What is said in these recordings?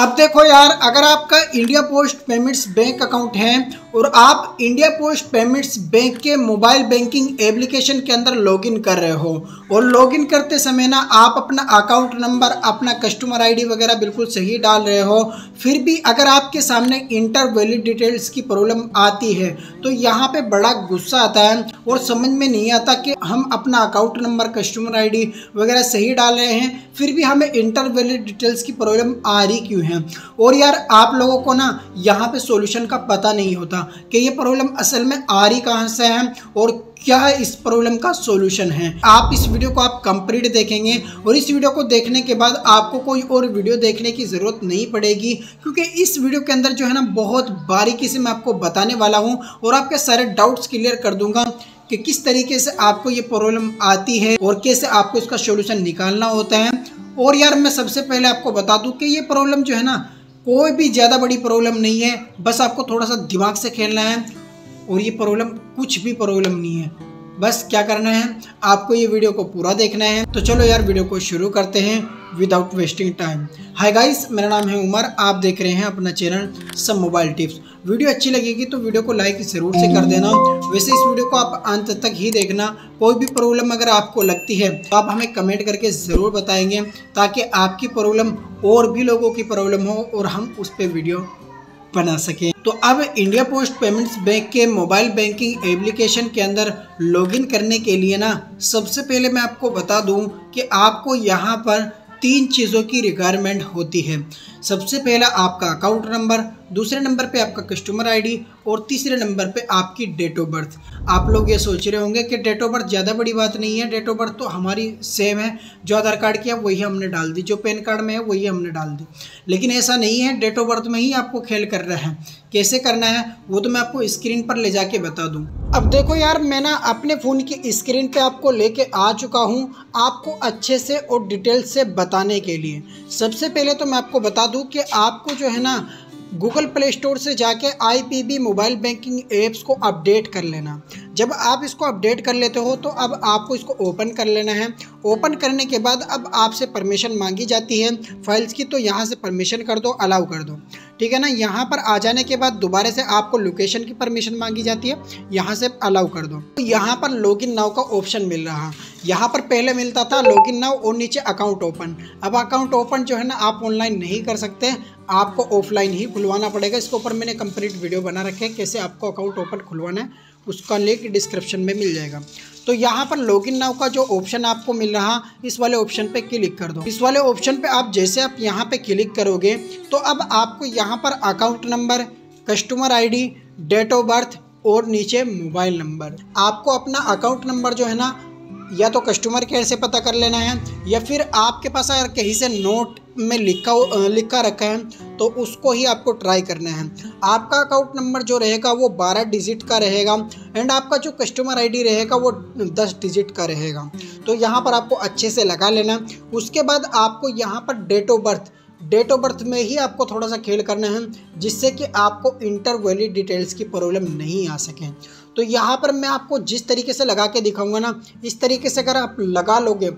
अब देखो यार अगर आपका India post payments bank account है और आप इंडिया पोस्ट पेमेंट्स बैंक के मोबाइल बैंकिंग एप्लीकेशन के अंदर लॉगिन कर रहे हो और लॉगिन करते समय ना आप अपना अकाउंट नंबर, अपना कस्टमर आईडी वगैरह बिल्कुल सही डाल रहे हो। फिर भी अगर आपके सामने इंटर वैलिड डिटेल्स की प्रॉब्लम आती है तो यहाँ पे बड़ा गुस्सा आता है और समझ में नहीं आता कि हम अपना अकाउंट नंबर, कस्टमर आईडी वगैरह सही डाल रहे हैं, फिर भी हमें इंटर वैलिड डिटेल्स की प्रॉब्लम आ रही क्यों है? और यार आप लोगों को ना यहाँ पे सॉल्यूशन का पता नहीं होता। कि ये प्रॉब्लम असल में आ रही कहाँ से है और क्या इस प्रॉब्लम का सॉल्यूशन है। आप इस वीडियो को आप कंप्लीट देखेंगे और इस वीडियो को देखने के बाद आपको कोई और वीडियो देखने की ज़रूरत नहीं पड़ेगी क्योंकि इस वीडियो के अंदर जो है ना बहुत बारीकी से मैं आपको बताने वाला हूँ और आपके सारे डाउट्स क्लियर कर दूँगा कि किस तरीके से आपको ये प्रॉब्लम आती है और कैसे आपको इसका सोल्यूशन निकालना होता है। और यार मैं सबसे पहले आपको बता दूँ कि ये प्रॉब्लम जो है ना कोई भी ज़्यादा बड़ी प्रॉब्लम नहीं है, बस आपको थोड़ा सा दिमाग से खेलना है और ये प्रॉब्लम कुछ भी प्रॉब्लम नहीं है। बस क्या करना है, आपको ये वीडियो को पूरा देखना है। तो चलो यार, वीडियो को शुरू करते हैं। Without wasting time hi guys मेरा नाम है उमर। आप देख रहे हैं अपना चैनल सब मोबाइल टिप्स वीडियो अच्छी लगेगी तो वीडियो को लाइक ज़रूर से कर देना। वैसे इस वीडियो को आप अंत तक ही देखना। कोई भी प्रॉब्लम अगर आपको लगती है तो आप हमें कमेंट करके ज़रूर बताएँगे, ताकि आपकी प्रॉब्लम और भी लोगों की प्रॉब्लम हो और हम उस पर वीडियो बना सकें। तो अब इंडिया पोस्ट पेमेंट्स बैंक के मोबाइल बैंकिंग एप्लीकेशन के अंदर लॉगिन करने के लिए ना, सबसे पहले मैं आपको बता दूँ कि आपको यहाँ पर तीन चीज़ों की रिक्वायरमेंट होती है। सबसे पहला आपका अकाउंट नंबर दूसरे नंबर पे आपका कस्टमर आईडी और तीसरे नंबर पे आपकी डेट ऑफ़ बर्थ आप लोग ये सोच रहे होंगे कि डेट ऑफ़ बर्थ ज़्यादा बड़ी बात नहीं है डेट ऑफ़ बर्थ तो हमारी सेम है। जो आधार कार्ड की है वही हमने डाल दी। जो पैन कार्ड में है, वही हमने डाल दी। लेकिन ऐसा नहीं है डेट ऑफ़ बर्थ में ही आपको खेल कर रहा है। कैसे करना है, वो तो मैं आपको स्क्रीन पर ले जाके बता दूँ। अब देखो यार, मैं ना अपने फ़ोन की स्क्रीन पे आपको लेके आ चुका हूँ आपको अच्छे से और डिटेल से बताने के लिए। सबसे पहले तो मैं आपको बता दूँ कि आपको जो है ना गूगल प्ले स्टोर से जाके आई मोबाइल बैंकिंग एप्स को अपडेट कर लेना। जब आप इसको अपडेट कर लेते हो तो अब आपको इसको ओपन कर लेना है। ओपन करने के बाद अब आपसे परमिशन मांगी जाती है। फाइल्स की तो यहाँ से परमिशन कर दो, अलाउ कर दो। ठीक है ना? यहाँ पर आ जाने के बाद दोबारा से आपको लोकेशन की परमिशन मांगी जाती है। यहाँ से अलाउ कर दो। तो यहाँ पर लॉगिन नाउ का ऑप्शन मिल रहा। यहाँ पर पहले मिलता था लॉगिन नाउ और नीचे अकाउंट ओपन अब अकाउंट ओपन जो है ना, आप ऑनलाइन नहीं कर सकते। आपको ऑफलाइन ही खुलवाना पड़ेगा। इसके ऊपर मैंने कंप्लीट वीडियो बना रखे है, कैसे आपको अकाउंट ओपन खुलवाना है, उसका लिंक डिस्क्रिप्शन में मिल जाएगा। तो यहाँ पर लॉगिन नाउ का जो ऑप्शन आपको मिल रहा, इस वाले ऑप्शन पे क्लिक कर दो। इस वाले ऑप्शन पे आप जैसे आप यहाँ पे क्लिक करोगे तो अब आपको यहाँ पर account number customer ID date of birth और नीचे मोबाइल नंबर आपको अपना अकाउंट नंबर जो है ना या तो कस्टमर केयर से पता कर लेना है, या फिर आपके पास अगर कहीं से नोट में लिखा लिखा रखा है तो उसको ही आपको ट्राई करना है। आपका अकाउंट नंबर जो रहेगा वो बारह डिजिट का रहेगा एंड आपका जो कस्टमर आईडी रहेगा वो दस डिजिट का रहेगा। तो यहाँ पर आपको अच्छे से लगा लेना उसके बाद आपको यहाँ पर date of birth date of birth में ही आपको थोड़ा सा खेल करना है, जिससे कि आपको इंटर वैलिड डिटेल्स की प्रॉब्लम नहीं आ सके। तो यहाँ पर मैं आपको जिस तरीके से लगा के दिखाऊँगा ना, इस तरीके से अगर आप लगा लोगे,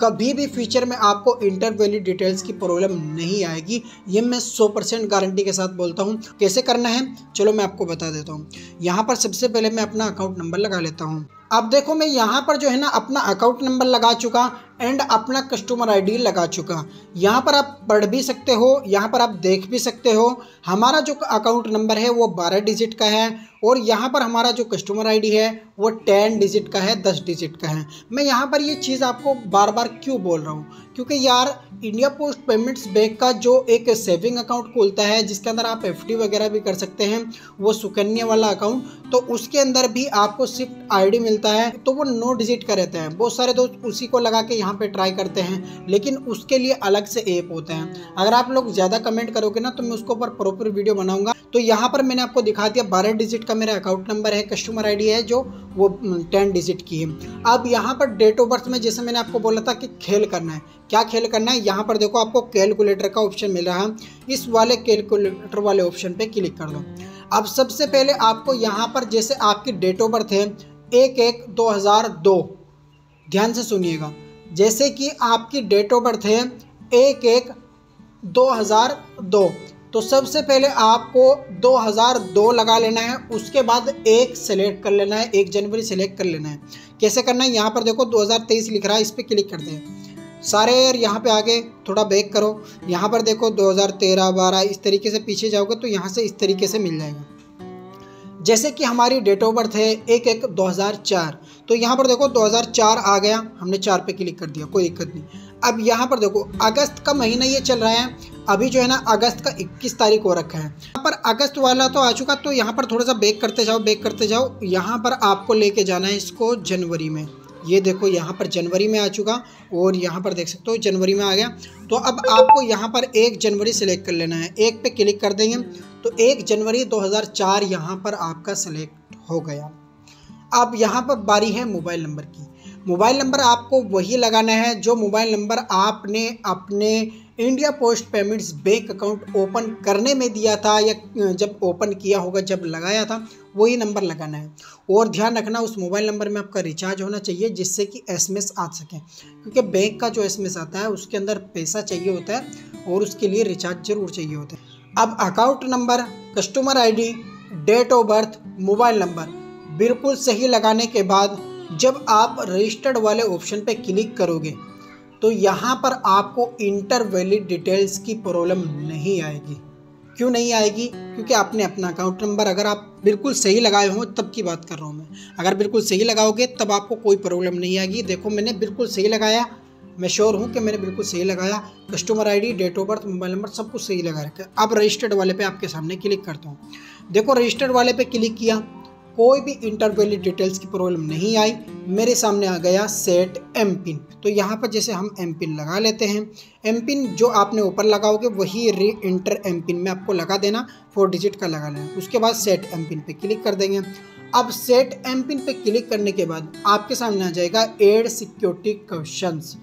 कभी भी फ्यूचर में आपको इंटर वैली डिटेल्स की प्रॉब्लम नहीं आएगी। ये मैं 100 परसेंट गारंटी के साथ बोलता हूँ। कैसे करना है? चलो मैं आपको बता देता हूँ। यहाँ पर सबसे पहले मैं अपना अकाउंट नंबर लगा लेता हूँ। अब देखो मैं यहाँ पर जो है ना अपना अकाउंट नंबर लगा चुका एंड अपना कस्टमर आईडी लगा चुका। यहाँ पर आप पढ़ भी सकते हो, यहाँ पर आप देख भी सकते हो। हमारा जो अकाउंट नंबर है वो बारह डिजिट का है और यहाँ पर हमारा जो कस्टमर आईडी है वो टेन डिजिट का है, दस डिजिट का है। मैं यहाँ पर ये चीज़ आपको बार बार क्यों बोल रहा हूँ? क्योंकि यार इंडिया पोस्ट पेमेंट्स बैंक का जो एक सेविंग अकाउंट खोलता है, जिसके अंदर आप एफ़ वगैरह भी कर सकते हैं, वो सुकन्या वाला अकाउंट तो उसके अंदर भी आपको सिर्फ़ आई मिलता है तो वो नो डिजिट का रहता है। बहुत सारे दोस्त उसी को लगा के यहाँ पे ट्राई करते हैं, लेकिन उसके लिए अलग से ऐप होते हैं। अगर आप लोग ज़्यादा कमेंट करोगे ना तो मैं उसके ऊपर प्रॉपर वीडियो बनाऊँगा। तो यहाँ पर मैंने आपको दिखा दिया, बारह डिजिट का मेरा अकाउंट नंबर है कस्टमर आईडी है, जो वो टेन डिजिट की है। अब यहाँ पर डेट ऑफ़ बर्थ में जैसे मैंने आपको बोला था कि खेल करना है। क्या खेल करना है? यहाँ पर देखो आपको कैलकुलेटर का ऑप्शन मिल रहा है। इस वाले कैलकुलेटर वाले ऑप्शन पर क्लिक कर दो अब सबसे पहले आपको यहाँ पर जैसे आपकी डेट ऑफ़ बर्थ है, एक एक दो हज़ार दो। ध्यान से सुनिएगा। जैसे कि आपकी डेट ऑफ़ बर्थ है, एक एक 2002 तो सबसे पहले आपको 2002 लगा लेना है, उसके बाद एक सेलेक्ट कर लेना है, एक जनवरी सेलेक्ट कर लेना है। कैसे करना है? यहाँ पर देखो 2023 लिख रहा है, इस पर क्लिक कर दें। सारे यार यहाँ पे आगे थोड़ा बैक करो। यहाँ पर देखो 2013 12 इस तरीके से पीछे जाओगे तो यहाँ से इस तरीके से मिल जाएगा। जैसे कि हमारी डेट ऑफ़ बर्थ है एक एक 2004 तो यहाँ पर देखो 2004 आ गया, हमने चार पे क्लिक कर दिया, कोई दिक्कत नहीं। अब यहाँ पर देखो, अगस्त का महीना ये चल रहा है अभी जो है ना अगस्त का 21 तारीख हो रखा है। यहाँ पर अगस्त वाला तो आ चुका तो यहाँ पर थोड़ा सा बेक करते जाओ बेक करते जाओ। यहाँ पर आपको लेके जाना है इसको जनवरी में। ये देखो, यहाँ पर जनवरी में आ चुका और यहाँ पर देख सकते हो, जनवरी में आ गया। तो अब आपको यहाँ पर एक जनवरी सेलेक्ट कर लेना है। एक पे क्लिक कर देंगे तो एक जनवरी 2004 यहाँ पर आपका सेलेक्ट हो गया। अब यहाँ पर बारी है मोबाइल नंबर की। मोबाइल नंबर आपको वही लगाना है जो मोबाइल नंबर आपने अपने India post payments bank account open करने में दिया था या जब ओपन किया होगा, जब लगाया था, वही नंबर लगाना है। और ध्यान रखना, उस मोबाइल नंबर में आपका रिचार्ज होना चाहिए, जिससे कि एसएमएस आ सके। क्योंकि बैंक का जो एसएमएस आता है, उसके अंदर पैसा चाहिए होता है और उसके लिए रिचार्ज ज़रूर चाहिए होता है। अब account number, customer ID, date of birth, mobile number, बिल्कुल सही लगाने के बाद जब आप रजिस्टर्ड वाले ऑप्शन पर क्लिक करोगे तो यहाँ पर आपको इंटर वैलिड डिटेल्स की प्रॉब्लम नहीं आएगी। क्यों नहीं आएगी? क्योंकि आपने अपना अकाउंट नंबर अगर आप बिल्कुल सही लगाए हों, तब की बात कर रहा हूँ मैं। अगर बिल्कुल सही लगाओगे, तब आपको कोई प्रॉब्लम नहीं आएगी। देखो, मैंने बिल्कुल सही लगाया। मैं श्योर हूँ कि मैंने बिल्कुल सही लगाया। Customer ID date of birth mobile number सब कुछ सही लगा रखा है। अब रजिस्टर्ड वाले पे आपके सामने क्लिक करता हूँ। देखो रजिस्टर्ड वाले पे क्लिक किया। कोई भी इंटरवेली डिटेल्स की प्रॉब्लम नहीं आई। मेरे सामने आ गया सेट एम पिन तो यहाँ पर जैसे हम एम पिन लगा लेते हैं। एम पिन जो आपने ऊपर लगाओगे, वही री इंटर एम पिन में आपको लगा देना। फोर डिजिट का लगा लेना। उसके बाद सेट एम पिन पे क्लिक कर देंगे। अब सेट एम पिन पे क्लिक करने के बाद आपके सामने आ जाएगा एड सिक्योरिटी क्वेश्चंस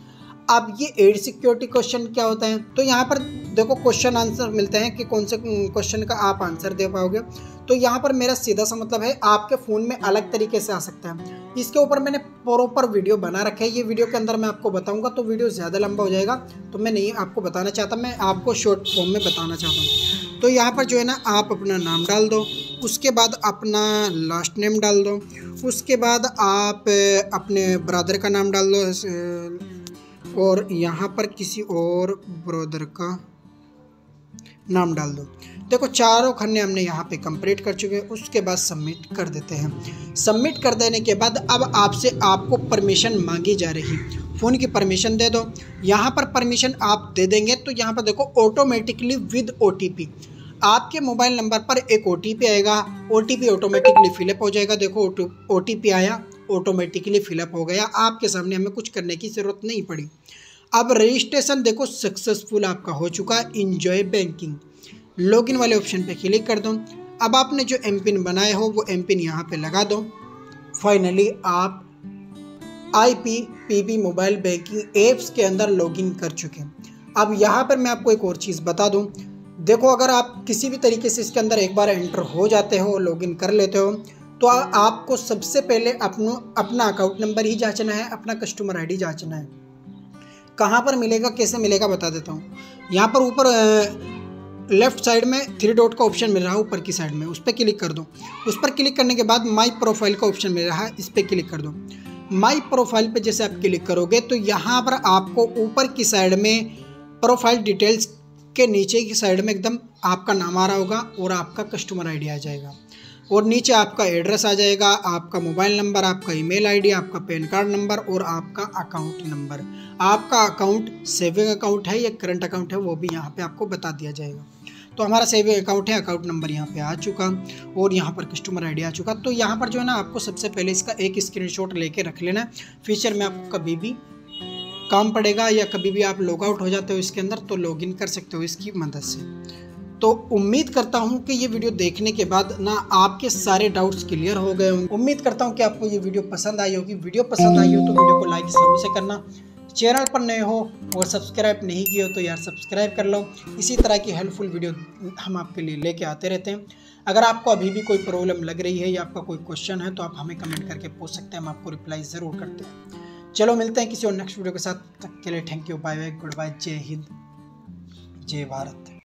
अब ये एड सिक्योरिटी क्वेश्चन क्या होता है? तो यहाँ पर देखो क्वेश्चन आंसर मिलते हैं कि कौन से क्वेश्चन का आप आंसर दे पाओगे। तो यहाँ पर मेरा सीधा सा मतलब है, आपके फ़ोन में अलग तरीके से आ सकता है। इसके ऊपर मैंने प्रॉपर वीडियो बना रखा है। ये वीडियो के अंदर मैं आपको बताऊँगा तो वीडियो ज़्यादा लंबा हो जाएगा तो मैं नहीं आपको बताना चाहता, मैं आपको शॉर्ट फॉर्म में बताना चाहता हूँ। तो यहाँ पर जो है ना, आप अपना नाम डाल दो, उसके बाद अपना लास्ट नेम डाल दो, उसके बाद आप अपने ब्रदर का नाम डाल दो और यहाँ पर किसी और ब्रदर का नाम डाल दो। देखो, चारों खन्ने हमने यहाँ पे कंप्लीट कर चुके हैं, उसके बाद सबमिट कर देते हैं। सबमिट कर देने के बाद अब आपसे आपको परमिशन मांगी जा रही फ़ोन की परमिशन दे दो। यहाँ पर परमिशन आप दे देंगे तो यहाँ पर देखो ऑटोमेटिकली विद ओटीपी आपके मोबाइल नंबर पर एक ओटीपी आएगा। ओटीपी ऑटोमेटिकली फिलअप हो जाएगा। देखो ओ आया ऑटोमेटिकली फिलअप हो गया। आपके सामने हमें कुछ करने की ज़रूरत नहीं पड़ी। अब रजिस्ट्रेशन देखो सक्सेसफुल आपका हो चुका है इंजॉय बैंकिंग लॉगिन वाले ऑप्शन पे क्लिक कर दो। अब आपने जो एम पिन बनाए हो, वो एम पिन यहाँ पर लगा दो। फाइनली आप I P P B mobile banking apps के अंदर लॉगिन कर चुके हैं। अब यहाँ पर मैं आपको एक और चीज़ बता दूँ। देखो, अगर आप किसी भी तरीके से इसके अंदर एक बार एंटर हो जाते हो लॉगिन कर लेते हो तो आपको सबसे पहले अपनो, अपना अकाउंट नंबर ही जांचना है, अपना कस्टमर आईडी जांचना है। कहाँ पर मिलेगा, कैसे मिलेगा बता देता हूँ। यहाँ पर ऊपर लेफ़्ट साइड में थ्री डॉट का ऑप्शन मिल रहा है, ऊपर की साइड में, उस पर क्लिक कर दो। उस पर क्लिक करने के बाद माई प्रोफ़ाइल का ऑप्शन मिल रहा है, इस पर क्लिक कर दो। माई प्रोफ़ाइल पे जैसे आप क्लिक करोगे तो यहाँ पर आपको ऊपर की साइड में प्रोफ़ाइल डिटेल्स के नीचे की साइड में एकदम आपका नाम आ रहा होगा और आपका कस्टमर आईडी आ जाएगा। और नीचे आपका एड्रेस आ जाएगा, आपका मोबाइल नंबर, आपका ईमेल आईडी, आपका पैन कार्ड नंबर और आपका अकाउंट नंबर। आपका अकाउंट सेविंग अकाउंट है या करंट अकाउंट है वो भी यहाँ पे आपको बता दिया जाएगा। तो हमारा सेविंग अकाउंट है, अकाउंट नंबर यहाँ पे आ चुका और यहाँ पर कस्टमर आईडी आ चुका। तो यहाँ पर जो है ना, आपको सबसे पहले इसका एक स्क्रीनशॉट लेके रख लेना फ्यूचर में आपको कभी भी काम पड़ेगा या कभी भी आप लॉग आउट हो जाते हो इसके अंदर तो लॉगिन कर सकते हो इसकी मदद से। तो उम्मीद करता हूँ कि ये वीडियो देखने के बाद ना आपके सारे डाउट्स क्लियर हो गए होंगे। उम्मीद करता हूँ कि आपको ये वीडियो पसंद आई होगी। वीडियो पसंद आई हो तो वीडियो को लाइक ज़रूर से करना। चैनल पर नए हो और सब्सक्राइब नहीं किए हो तो यार सब्सक्राइब कर लो। इसी तरह की हेल्पफुल वीडियो हम आपके लिए लेके आते रहते हैं। अगर आपको अभी भी कोई प्रॉब्लम लग रही है या आपका कोई क्वेश्चन है तो आप हमें कमेंट करके पूछ सकते हैं। हम आपको रिप्लाई ज़रूर करते हैं। चलो मिलते हैं किसी और नेक्स्ट वीडियो के साथ। तक के लिए thank you bye bye goodbye जय हिंद, जय भारत।